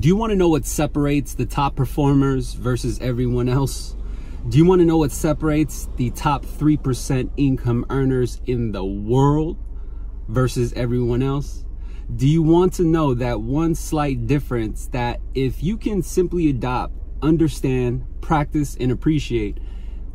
Do you want to know what separates the top performers versus everyone else? Do you want to know what separates the top 3% income earners in the world versus everyone else? Do you want to know that one slight difference that if you can simply adopt, understand, practice, and appreciate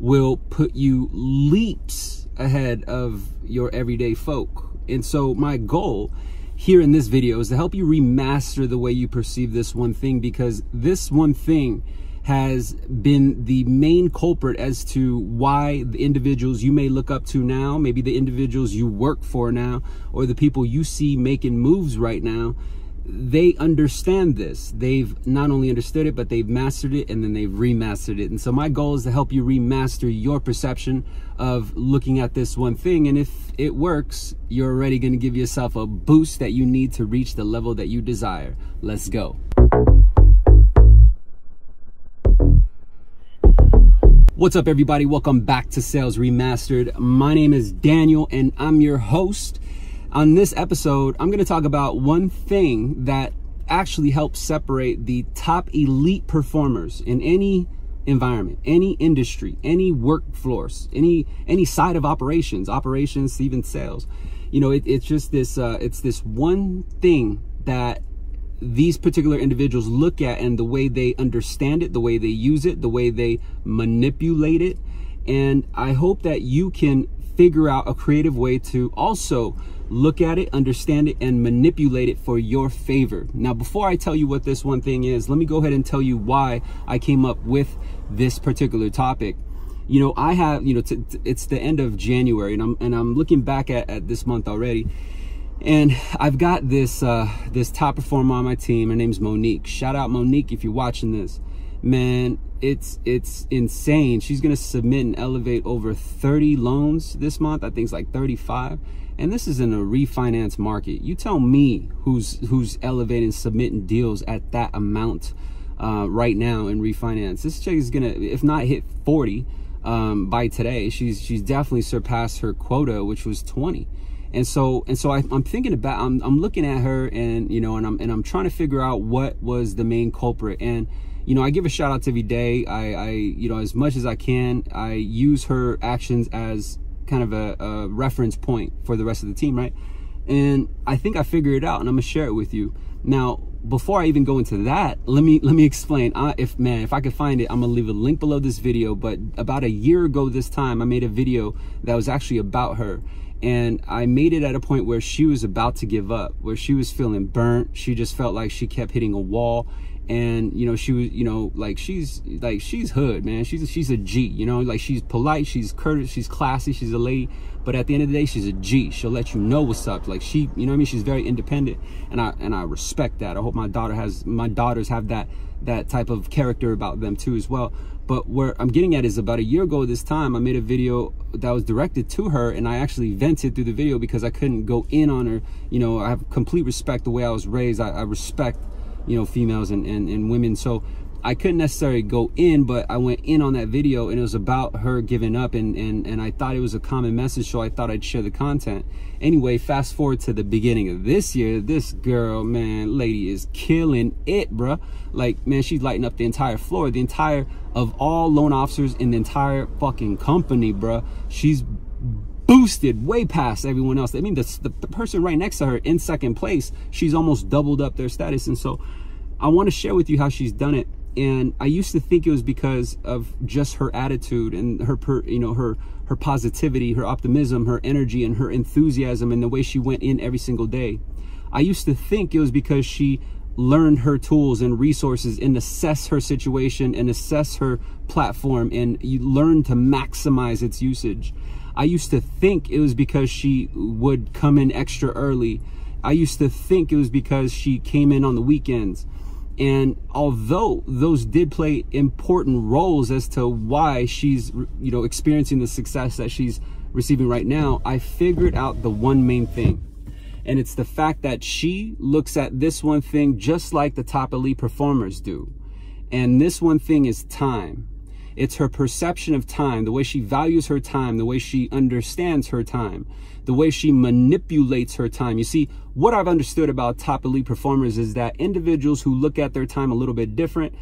will put you leaps ahead of your everyday folk? And so my goal here in this video is to help you remaster the way you perceive this one thing because this one thing has been the main culprit as to why the individuals you may look up to now, maybe the individuals you work for now, or the people you see making moves right now, they understand this. They've not only understood it, but they've mastered it and then they've remastered it. And so my goal is to help you remaster your perception of looking at this one thing. And if it works, you're already going to give yourself a boost that you need to reach the level that you desire. Let's go. What's up, everybody? Welcome back to Sales Remastered. My name is Daniel, and I'm your host. On this episode, I'm going to talk about one thing that actually helps separate the top elite performers in any environment, any industry, any workforce, any any side of operations, operations, even sales. You know, it, it's just this. Uh, it's this one thing that these particular individuals look at and the way they understand it, the way they use it, the way they manipulate it. And I hope that you can figure out a creative way to also look at it, understand it, and manipulate it for your favor. Now, before I tell you what this one thing is, let me go ahead and tell you why I came up with this particular topic. You know, I have, you know, it's the end of January and I'm, and I'm looking back at, at this month already and I've got this uh, this top performer on my team. Her name's Monique. Shout out Monique if you're watching this. Man, it's it's insane. She's gonna submit and elevate over 30 loans this month. I think it's like 35. And this is in a refinance market. You tell me who's who's elevating, submitting deals at that amount uh, right now in refinance. This chick is gonna, if not hit 40 um, by today, she's she's definitely surpassed her quota, which was 20 and so and so I, am thinking about I'm, I'm looking at her and you know and I'm and I'm trying to figure out what was the main culprit and you know I give a shout out to every day I, I you know as much as I can I use her actions as kind of a, a reference point for the rest of the team right and I think I figured it out and I'm gonna share it with you now before I even go into that, let me let me explain. I, if man, if I could find it, I'm gonna leave a link below this video. But about a year ago this time, I made a video that was actually about her, and I made it at a point where she was about to give up, where she was feeling burnt. She just felt like she kept hitting a wall. And, you know, she was, you know, like she's like she's hood, man. She's she's a G, you know, like she's polite, she's courteous, she's classy, she's a lady. But at the end of the day, she's a G. She'll let you know what's up. Like she, you know I mean? She's very independent. And I and I respect that. I hope my daughter has my daughters have that that type of character about them too as well. But where I'm getting at is about a year ago this time, I made a video that was directed to her and I actually vented through the video because I couldn't go in on her. You know, I have complete respect the way I was raised. I, I respect, you know, females and, and, and women. So I couldn't necessarily go in, but I went in on that video and it was about her giving up and, and, and I thought it was a common message, so I thought I'd share the content. Anyway, fast forward to the beginning of this year, this girl, man, lady is killing it, bruh. Like, man, she's lighting up the entire floor, the entire, of all loan officers in the entire fucking company, bruh. She's boosted way past everyone else. I mean, the, the, the person right next to her in second place, she's almost doubled up their status. And so I want to share with you how she's done it and I used to think it was because of just her attitude and her per, you know her her positivity, her optimism, her energy and her enthusiasm and the way she went in every single day. I used to think it was because she learned her tools and resources and assess her situation and assess her platform and you learn to maximize its usage. I used to think it was because she would come in extra early. I used to think it was because she came in on the weekends. And although those did play important roles as to why she's, you know, experiencing the success that she's receiving right now, I figured out the one main thing. And it's the fact that she looks at this one thing just like the top elite performers do. And this one thing is time. It's her perception of time, the way she values her time, the way she understands her time, the way she manipulates her time. You see, what I've understood about top elite performers is that individuals who look at their time a little bit different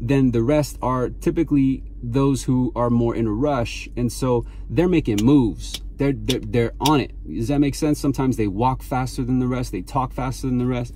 than the rest are typically those who are more in a rush. And so they're making moves. They're, they're, they're on it. Does that make sense? Sometimes they walk faster than the rest. They talk faster than the rest.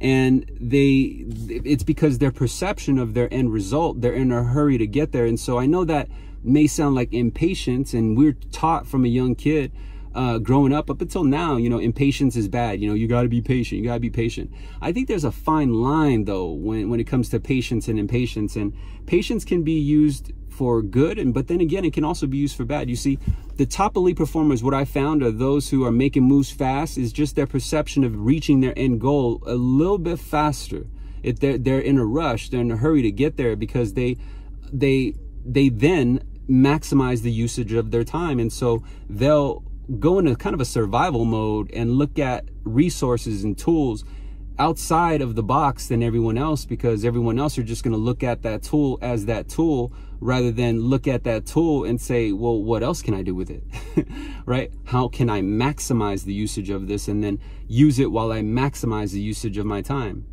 And they, it's because their perception of their end result, they're in a hurry to get there. And so I know that may sound like impatience and we're taught from a young kid uh, growing up up until now, you know, impatience is bad. You know, you got to be patient. You got to be patient. I think there's a fine line though when when it comes to patience and impatience, and patience can be used for good, and but then again, it can also be used for bad. You see, the top elite performers, what I found are those who are making moves fast, is just their perception of reaching their end goal a little bit faster. If they're they're in a rush, they're in a hurry to get there because they they they then maximize the usage of their time, and so they'll go into kind of a survival mode and look at resources and tools outside of the box than everyone else because everyone else are just going to look at that tool as that tool rather than look at that tool and say well what else can i do with it? Right? How can i maximize the usage of this and then use it while i maximize the usage of my time?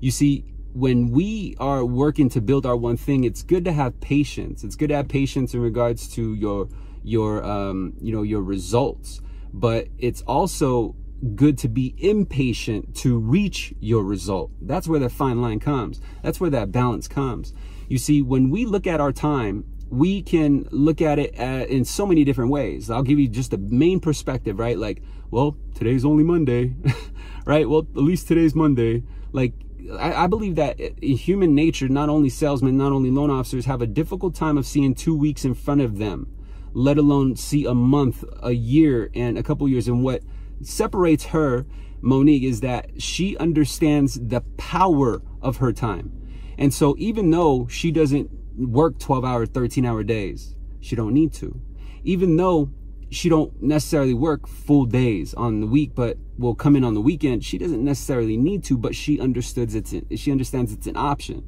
You see when we are working to build our one thing it's good to have patience. It's good to have patience in regards to your your um, you know your results but it's also good to be impatient to reach your result. That's where the fine line comes. That's where that balance comes. You see when we look at our time we can look at it at, in so many different ways. I'll give you just the main perspective right? Like well today's only monday right? Well at least today's monday. Like I, I believe that in human nature not only salesmen not only loan officers have a difficult time of seeing two weeks in front of them let alone see a month, a year, and a couple years. And what separates her, Monique, is that she understands the power of her time. And so even though she doesn't work 12 hour, 13 hour days, she don't need to. Even though she don't necessarily work full days on the week, but will come in on the weekend, she doesn't necessarily need to, but she understands it's, she understands it's an option.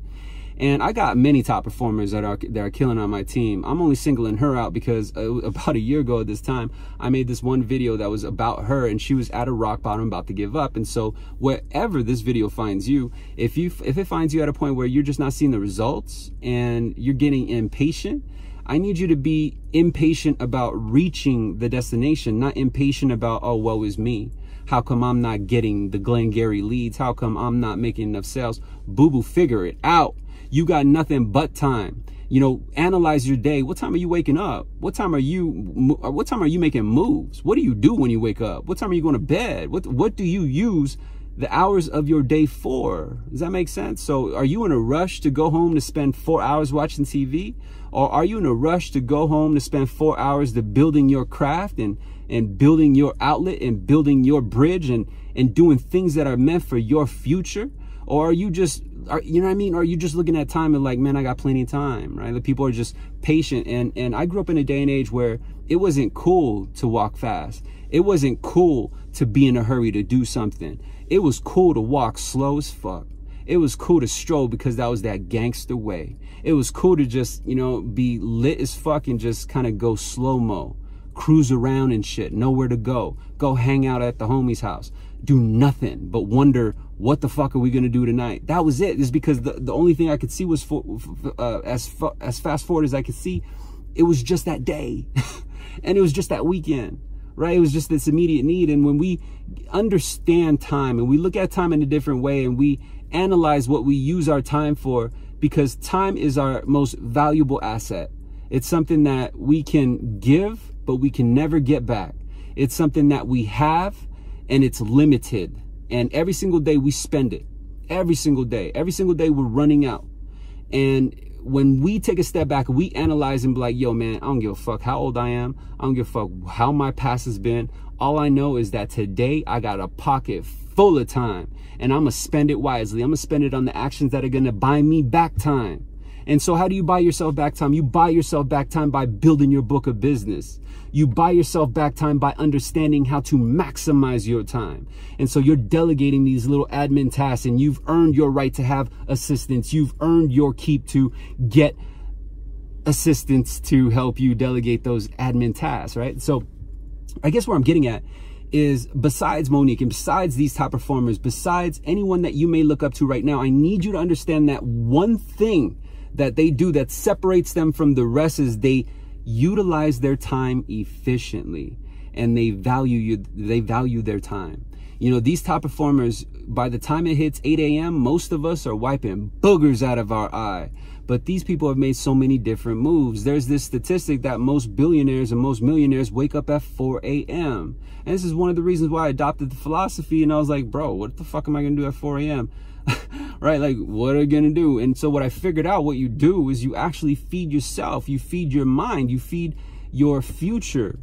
And I got many top performers that are that are killing on my team. I'm only singling her out because uh, about a year ago at this time, I made this one video that was about her and she was at a rock bottom about to give up. And so wherever this video finds you, if you if it finds you at a point where you're just not seeing the results and you're getting impatient, I need you to be impatient about reaching the destination, not impatient about, oh, woe is me. How come I'm not getting the Glengarry leads? How come I'm not making enough sales? Boo boo, figure it out. You got nothing but time. You know, analyze your day. What time are you waking up? What time are you uh, what time are you making moves? What do you do when you wake up? What time are you going to bed? What what do you use the hours of your day for? Does that make sense? So, are you in a rush to go home to spend 4 hours watching TV? Or are you in a rush to go home to spend 4 hours to building your craft and and building your outlet and building your bridge and and doing things that are meant for your future? Or are you just are, you know what I mean? Or are you just looking at time and like, man, I got plenty of time, right? The people are just patient. And, and I grew up in a day and age where it wasn't cool to walk fast. It wasn't cool to be in a hurry to do something. It was cool to walk slow as fuck. It was cool to stroll because that was that gangster way. It was cool to just, you know, be lit as fuck and just kind of go slow-mo, cruise around and shit, nowhere to go, go hang out at the homie's house, do nothing but wonder what the fuck are we gonna do tonight? That was it. Is because the, the only thing I could see was for, uh, as as fast forward as I could see, it was just that day, and it was just that weekend, right? It was just this immediate need. And when we understand time and we look at time in a different way and we analyze what we use our time for, because time is our most valuable asset. It's something that we can give, but we can never get back. It's something that we have and it's limited and every single day we spend it. Every single day. Every single day we're running out. And when we take a step back we analyze and be like, yo, man, I don't give a fuck how old I am. I don't give a fuck how my past has been. All I know is that today I got a pocket full of time and I'm going to spend it wisely. I'm going to spend it on the actions that are going to buy me back time. And so how do you buy yourself back time? You buy yourself back time by building your book of business. You buy yourself back time by understanding how to maximize your time. And so you're delegating these little admin tasks and you've earned your right to have assistance. You've earned your keep to get assistance to help you delegate those admin tasks, right? So I guess where I'm getting at is besides Monique and besides these top performers, besides anyone that you may look up to right now, I need you to understand that one thing that they do that separates them from the rest is they utilize their time efficiently and they value you they value their time. You know these top performers by the time it hits 8 a.m most of us are wiping boogers out of our eye. But these people have made so many different moves. There's this statistic that most billionaires and most millionaires wake up at 4 a.m and this is one of the reasons why i adopted the philosophy and i was like bro what the fuck am i gonna do at 4 a.m right? Like, what are you going to do? And so what I figured out, what you do is you actually feed yourself, you feed your mind, you feed your future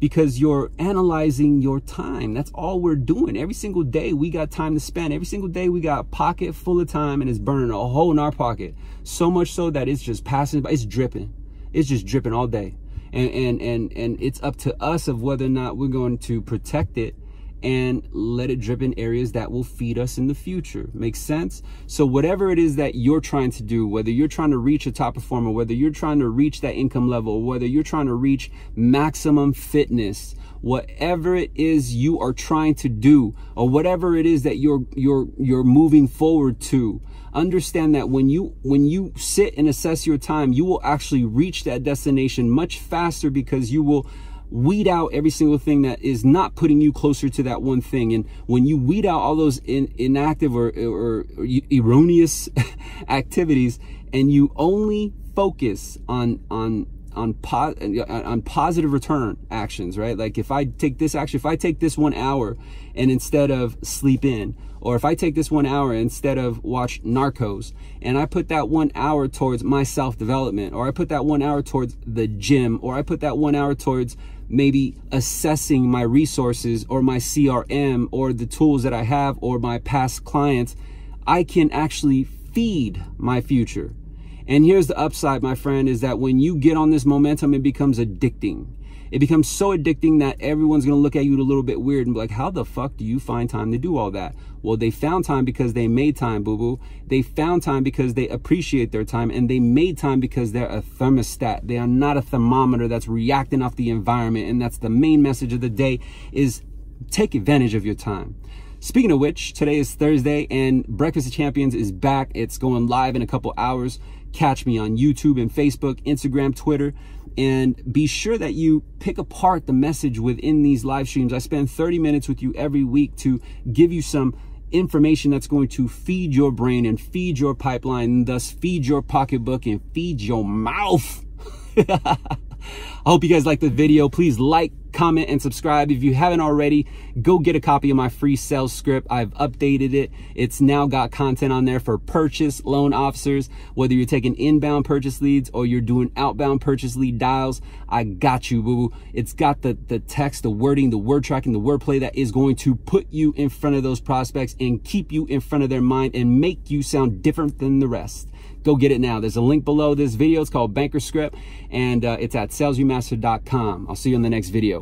because you're analyzing your time. That's all we're doing. Every single day we got time to spend. Every single day we got a pocket full of time and it's burning a hole in our pocket. So much so that it's just passing by. It's dripping. It's just dripping all day. And, and, and, and it's up to us of whether or not we're going to protect it and let it drip in areas that will feed us in the future. Makes sense? So whatever it is that you're trying to do, whether you're trying to reach a top performer, whether you're trying to reach that income level, whether you're trying to reach maximum fitness, whatever it is you are trying to do or whatever it is that you're you're you're moving forward to understand that when you when you sit and assess your time you will actually reach that destination much faster because you will weed out every single thing that is not putting you closer to that one thing. And when you weed out all those in, inactive or, or, or erroneous activities and you only focus on, on, on, po- on positive return actions, right? Like if I take this action, if I take this one hour and instead of sleep in, or if I take this one hour instead of watch Narcos, and I put that one hour towards my self development, or I put that one hour towards the gym, or I put that one hour towards maybe assessing my resources or my CRM or the tools that I have or my past clients, I can actually feed my future. And here's the upside, my friend, is that when you get on this momentum, it becomes addicting. It becomes so addicting that everyone's going to look at you a little bit weird and be like, how the fuck do you find time to do all that? Well, they found time because they made time, boo boo. They found time because they appreciate their time and they made time because they're a thermostat. They are not a thermometer that's reacting off the environment. And that's the main message of the day is take advantage of your time. Speaking of which, today is Thursday and Breakfast of Champions is back. It's going live in a couple hours. Catch me on YouTube and Facebook, Instagram, Twitter and be sure that you pick apart the message within these live streams. I spend 30 minutes with you every week to give you some information that's going to feed your brain and feed your pipeline and thus feed your pocketbook and feed your mouth. I hope you guys like the video. Please like, comment, and subscribe. If you haven't already, go get a copy of my free sales script. I've updated it. It's now got content on there for purchase loan officers. Whether you're taking inbound purchase leads or you're doing outbound purchase lead dials, I got you, boo boo. It's got the, the text, the wording, the word tracking, the wordplay that is going to put you in front of those prospects and keep you in front of their mind and make you sound different than the rest go get it now. There's a link below this video. It's called Banker Script, and uh, it's at salesremastered.com. I'll see you in the next video.